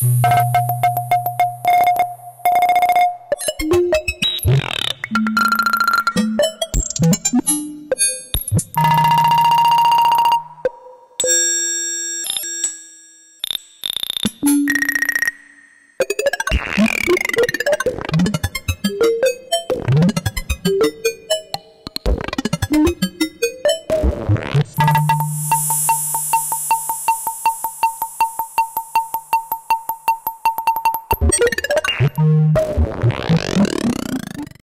you